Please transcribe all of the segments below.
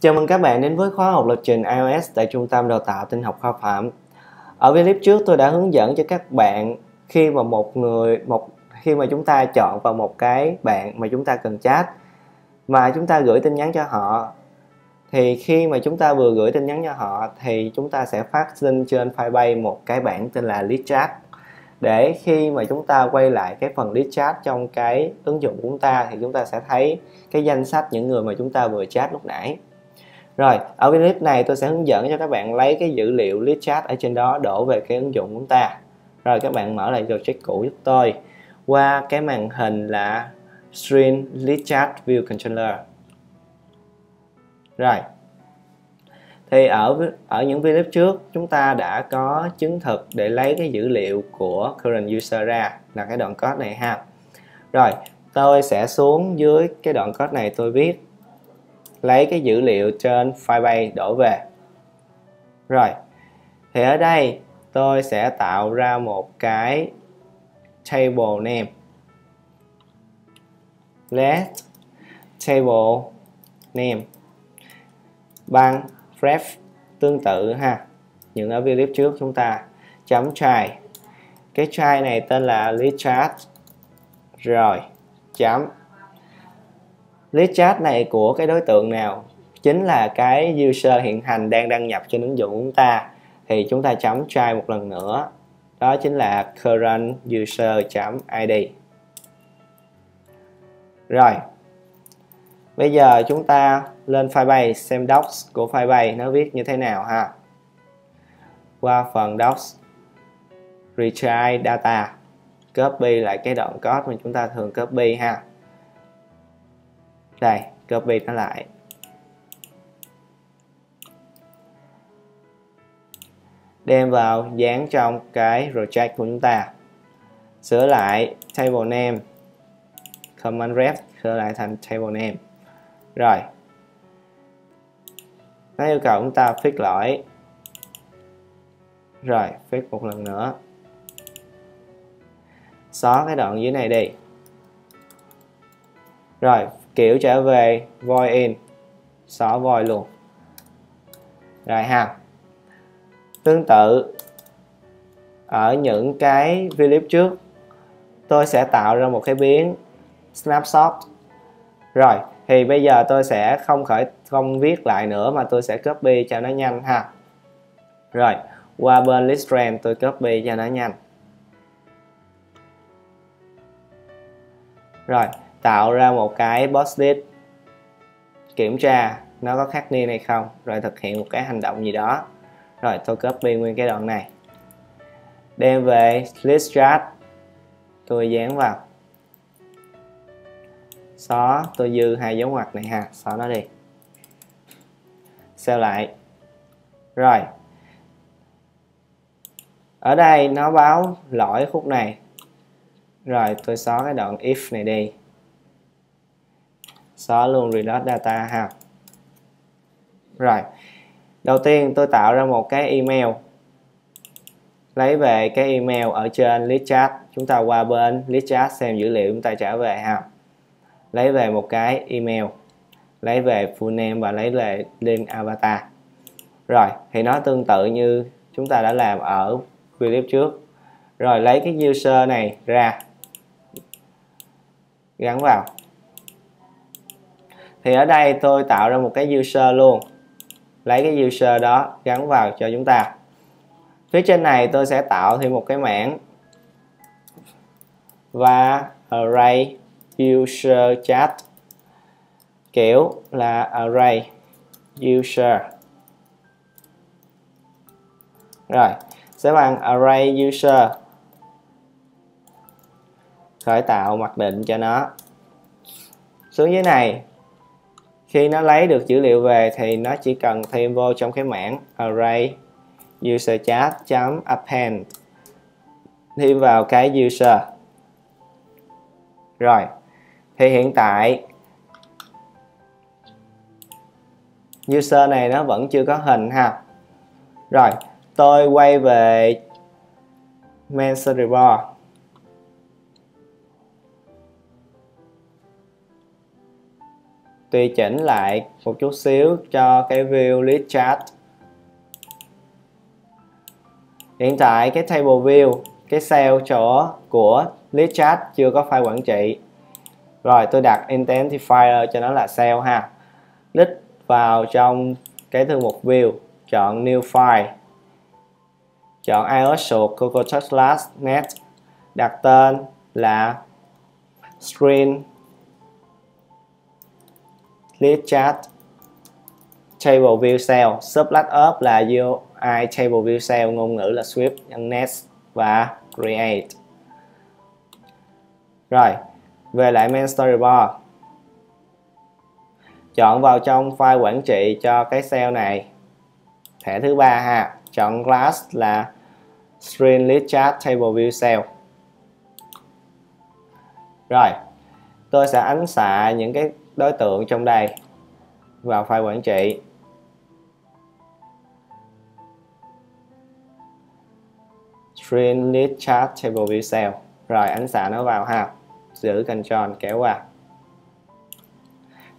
Chào mừng các bạn đến với khóa học lập trình iOS tại Trung tâm Đào tạo Tinh học Khoa Phạm. Ở clip trước, tôi đã hướng dẫn cho các bạn khi mà một người, một, khi mà chúng ta chọn vào một cái bạn mà chúng ta cần chat mà chúng ta gửi tin nhắn cho họ. Thì khi mà chúng ta vừa gửi tin nhắn cho họ thì chúng ta sẽ phát sinh trên Firebase một cái bảng tên là list chat. Để khi mà chúng ta quay lại cái phần list chat trong cái ứng dụng của chúng ta thì chúng ta sẽ thấy cái danh sách những người mà chúng ta vừa chat lúc nãy rồi, ở video clip này tôi sẽ hướng dẫn cho các bạn lấy cái dữ liệu list chat ở trên đó đổ về cái ứng dụng của chúng ta. Rồi, các bạn mở lại project cũ giúp tôi. Qua cái màn hình là stream list chat view controller. Rồi, thì ở ở những video trước, chúng ta đã có chứng thực để lấy cái dữ liệu của current user ra, là cái đoạn code này ha. Rồi, tôi sẽ xuống dưới cái đoạn code này tôi viết lấy cái dữ liệu trên Firebase đổ về. Rồi, thì ở đây tôi sẽ tạo ra một cái table name. Let table name. Bằng ref tương tự ha. Những ở video trước chúng ta. Chấm try. Cái try này tên là list chat rồi, chấm list chat này của cái đối tượng nào chính là cái user hiện hành đang đăng nhập trên ứng dụng của chúng ta. Thì chúng ta chấm try một lần nữa. Đó chính là current user id rồi, bây giờ chúng ta lên Firebase, xem docs của Firebase nó viết như thế nào ha. Qua phần docs, retry data, copy lại cái đoạn code mà chúng ta thường copy ha đây, copy nó lại. Đem vào dán trong cái project của chúng ta. Sửa lại table name. Command ref, sửa lại thành table name. Rồi. Nó yêu cầu chúng ta fix lỗi. Rồi fix một lần nữa. Xóa cái đoạn dưới này đi. Rồi kiểu trở về void in. Xóa void luôn. Rồi ha. Tương tự, ở những cái clip trước, tôi sẽ tạo ra một cái biến snapshot. Rồi, thì bây giờ tôi sẽ không khởi, không viết lại nữa mà tôi sẽ copy cho nó nhanh ha. Rồi, qua bên list trend tôi copy cho nó nhanh. Rồi tạo ra một cái post it kiểm tra nó có khắc niên hay không, rồi thực hiện một cái hành động gì đó. Rồi tôi copy nguyên cái đoạn này. Đem về list chart. Tôi dán vào. Xóa, tôi dư hai dấu ngoặc này ha, xóa nó đi. Sao lại. Rồi. Ở đây nó báo lỗi khúc này. Rồi tôi xóa cái đoạn if này đi xóa luôn reload data ha. Rồi, đầu tiên tôi tạo ra một cái email. Lấy về cái email ở trên list chat. Chúng ta qua bên list chat xem dữ liệu chúng ta trả về ha. Lấy về một cái email. Lấy về full name và lấy về link avatar. Rồi, thì nó tương tự như chúng ta đã làm ở clip trước. Rồi, lấy cái user này ra. Gắn vào thì ở đây tôi tạo ra một cái user luôn. Lấy cái user đó gắn vào cho chúng ta. Phía trên này tôi sẽ tạo thêm một cái mảng. Và array user chat. Kiểu là array user. Rồi sẽ bằng array user. Khởi tạo mặc định cho nó. Xuống dưới này khi nó lấy được dữ liệu về thì nó chỉ cần thêm vô trong cái mảng array user chat chấm append thêm vào cái user. Rồi thì hiện tại user này nó vẫn chưa có hình ha. Rồi tôi quay về main storyboard, tùy chỉnh lại một chút xíu cho cái view list chart. Hiện tại cái table view, cái cell chỗ của list chart chưa có file quản trị. Rồi tôi đặt identifier cho nó là cell ha. Click vào trong cái thư mục view, chọn new file. Chọn ios suite coco touch last, net. Đặt tên là string list chart table view cell. Sublet up là UI table view cell, ngôn ngữ là Swift next và create. Rồi, về lại main storyboard. Chọn vào trong file quản trị cho cái cell này. Thẻ thứ ba ha. Chọn class là string list chart table view cell. Rồi, tôi sẽ ánh xạ những cái đối tượng trong đây. Vào file quản trị. String list chart table view cell. Rồi, ánh xạ nó vào ha. Giữ control, kéo qua.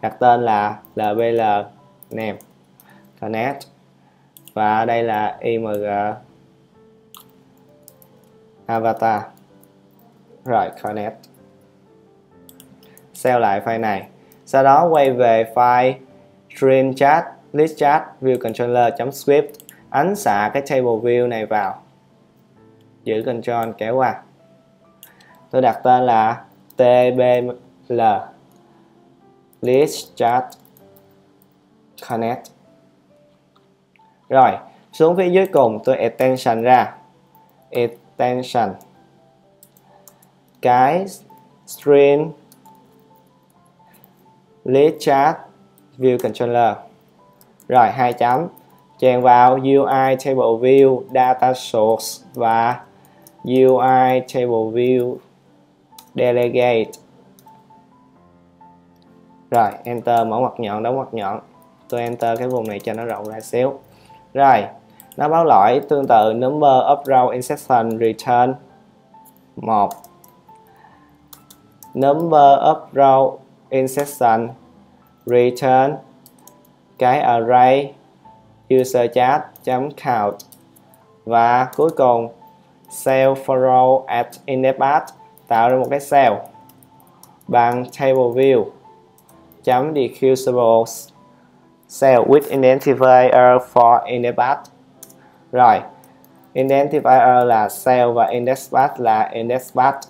Đặt tên là lbl name. Connect. Và đây là img avatar. Rồi, connect. Save lại file này sau đó quay về file stream chat, list chat, view controller.script ánh xạ cái table view này vào. Giữ control kéo qua. Tôi đặt tên là tbl list chat, connect. Rồi, xuống phía dưới cùng tôi extension ra. Extension cái string list chart view controller. Rồi, hai chấm. Chèn vào UI table view, data source và UI table view, delegate. Rồi, enter, mở ngoặc nhọn, đóng ngoặc nhọn. Tôi enter cái vùng này cho nó rộng ra xíu. Rồi, nó báo lỗi, tương tự, number of row insertion return. 1 number of row insertion return, cái array, user chat count và cuối cùng cell for row at index tạo ra một cái cell bằng table view, chấm decusable cell with identifier for index rồi, identifier là cell và index path là index path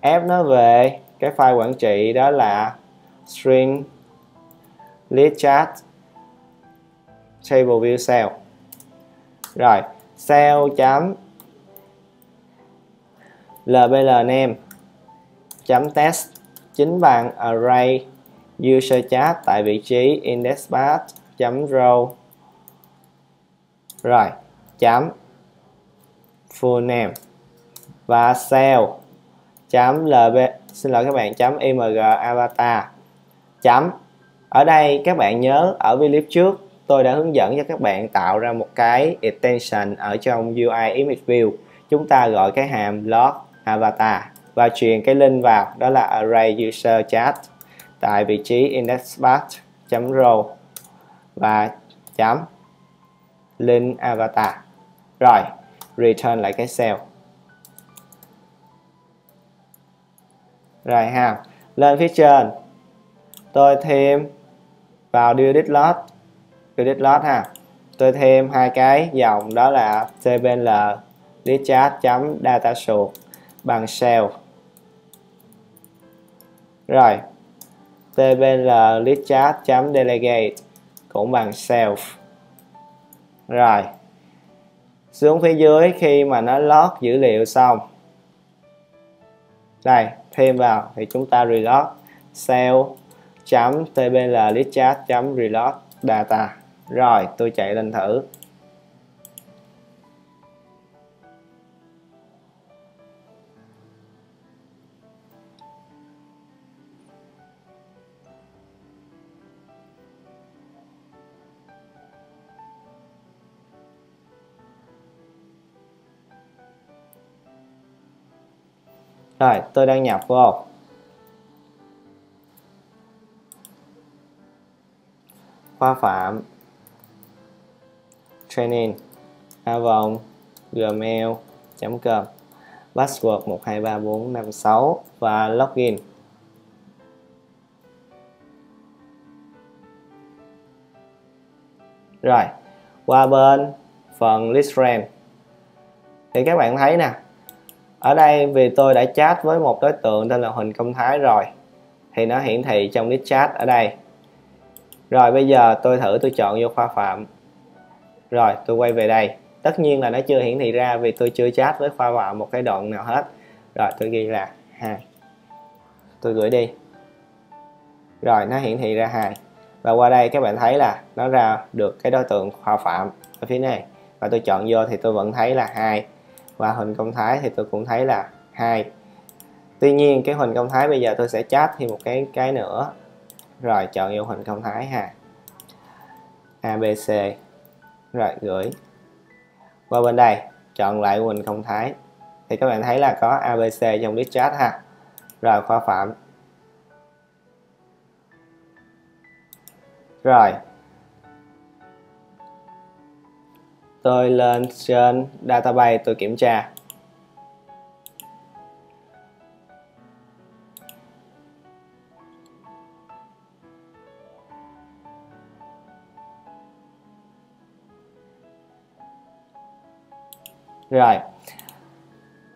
ép nó về, cái file quản trị đó là string list chart table view cell. Rồi, cell chấm, lbl name, chấm test, chính bằng array, user chat tại vị trí index path chấm row. Rồi, chấm, full name và cell chấm lb, xin lỗi các bạn, chấm img avatar chấm. Ở đây, các bạn nhớ, ở clip trước, tôi đã hướng dẫn cho các bạn tạo ra một cái extension ở trong UI image view. Chúng ta gọi cái hàm log avatar và truyền cái link vào, đó là array user chat tại vị trí indexpath row và chấm link avatar. Rồi, return lại cái cell. Rồi ha lên phía trên tôi thêm vào delete lot delete lot ha. Tôi thêm hai cái, dòng đó là cbl discharge chấm data source bằng cell rồi tbl discharge chấm delegate cũng bằng self rồi, xuống phía dưới khi mà nó lót dữ liệu xong. Đây, thêm vào thì chúng ta reload cell tbl discharge chấm reload data rồi tôi chạy lên thử Rồi, tôi đang nhập vô. Khoa phạm. Training. Avon. Gmail.com password 123456 và login. Rồi, qua bên phần list friend. Thì các bạn thấy nè, ở đây vì tôi đã chat với một đối tượng tên là Huỳnh Công Thái rồi, thì nó hiển thị trong list chat ở đây rồi, bây giờ tôi thử tôi chọn vô khoa phạm. Rồi, tôi quay về đây. Tất nhiên là nó chưa hiển thị ra vì tôi chưa chat với khoa phạm một cái đoạn nào hết. Rồi, tôi ghi là hai. Tôi gửi đi. Rồi, nó hiển thị ra hai. Và qua đây các bạn thấy là nó ra được cái đối tượng khoa phạm ở phía này. Và tôi chọn vô thì tôi vẫn thấy là hai. Và Huỳnh Công Thái thì tôi cũng thấy là hai. Tuy nhiên, cái Huỳnh Công Thái bây giờ tôi sẽ chat thêm một cái cái nữa rồi, chọn yêu hình không Thái ha. ABC rồi, gửi. Qua bên đây, chọn lại hình không Thái. Thì các bạn thấy là có ABC trong list chat ha. Rồi khoa phạm. Rồi. Tôi lên trên database tôi kiểm tra. Rồi.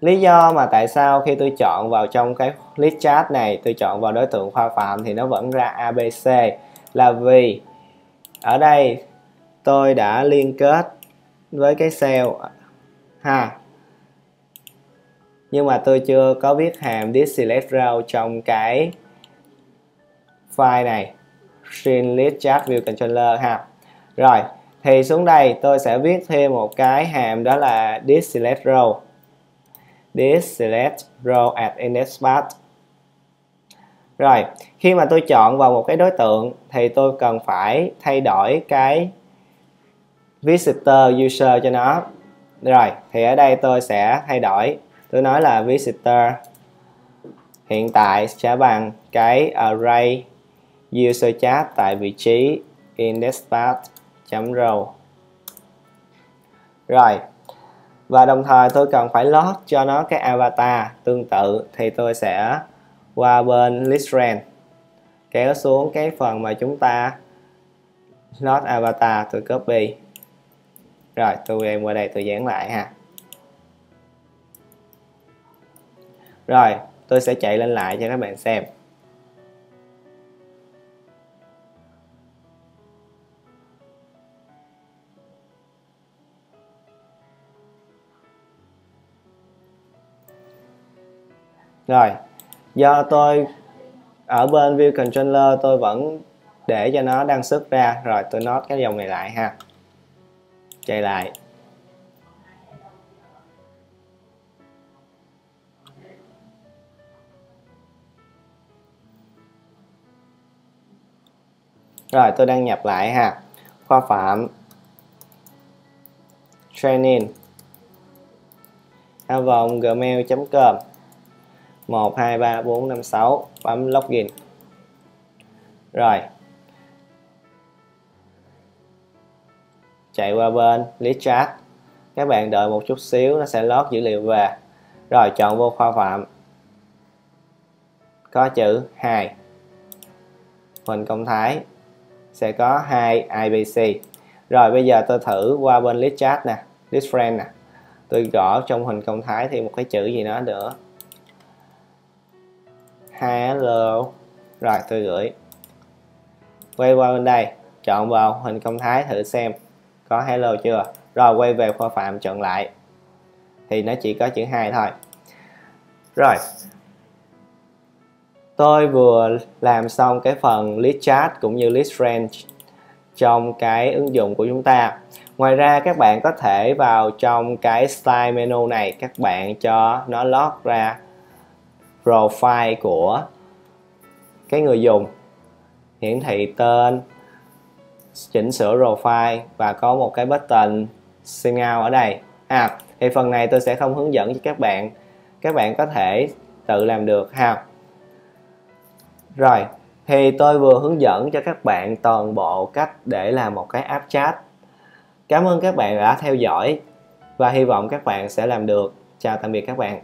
Lý do mà tại sao khi tôi chọn vào trong cái list chat này, tôi chọn vào đối tượng khoa phạm thì nó vẫn ra abc là vì ở đây tôi đã liên kết với cái cell ha. Nhưng mà tôi chưa có viết hàm this select row trong cái file này. Screen list chat view controller, ha. Rồi thì xuống đây tôi sẽ viết thêm một cái hàm đó là this select row. This select row at index path rồi, khi mà tôi chọn vào một cái đối tượng thì tôi cần phải thay đổi cái visitor user cho nó. Rồi, thì ở đây tôi sẽ thay đổi. Tôi nói là visitor hiện tại sẽ bằng cái array user chat tại vị trí index path chấm row rồi, và đồng thời tôi cần phải load cho nó cái avatar tương tự thì tôi sẽ qua bên list range kéo xuống cái phần mà chúng ta load avatar tôi copy. Rồi, tôi em qua đây tôi dán lại ha. Rồi, tôi sẽ chạy lên lại cho các bạn xem. Rồi, do tôi ở bên view controller, tôi vẫn để cho nó đăng xuất ra. Rồi, tôi nốt cái dòng này lại ha. Chạy lại. Rồi, tôi đăng nhập lại ha. Khoa phạm. Training. Vòng gmail.com 1 2 3 4 5 6 bấm login rồi. Chạy qua bên, list chat. Các bạn đợi một chút xíu, nó sẽ lót dữ liệu về. Rồi, chọn vô khoa phạm. Có chữ 2 Huỳnh Công Thái. Sẽ có hai IBC rồi, bây giờ tôi thử qua bên list chat nè, list friend nè. Tôi gõ trong Huỳnh Công Thái thì một cái chữ gì đó nữa hello. Rồi, tôi gửi. Quay qua bên đây, chọn vào hình Công Thái thử xem có hello chưa. Rồi, quay về khoa phạm chọn lại. Thì nó chỉ có chữ hai thôi. Rồi. Tôi vừa làm xong cái phần list chat cũng như list range trong cái ứng dụng của chúng ta. Ngoài ra, các bạn có thể vào trong cái style menu này, các bạn cho nó lót ra profile của cái người dùng. Hiển thị tên, chỉnh sửa profile và có một cái button sign out ở đây. À thì phần này tôi sẽ không hướng dẫn cho các bạn. Các bạn có thể tự làm được ha. Rồi, thì tôi vừa hướng dẫn cho các bạn toàn bộ cách để làm một cái app chat. Cảm ơn các bạn đã theo dõi và hy vọng các bạn sẽ làm được. Chào tạm biệt các bạn.